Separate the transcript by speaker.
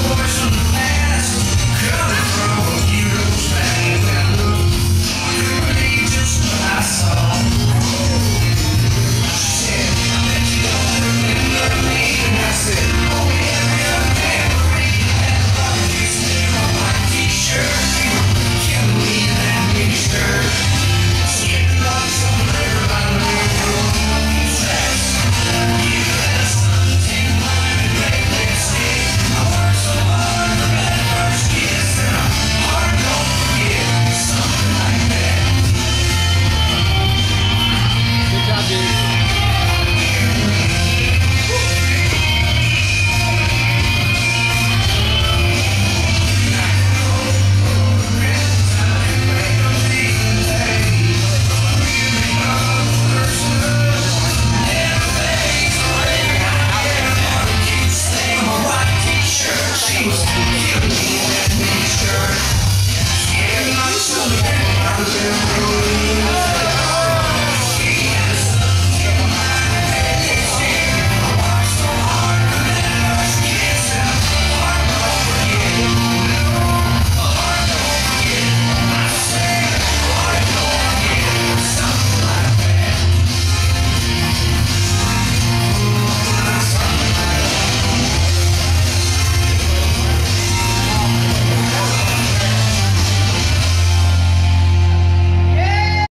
Speaker 1: poison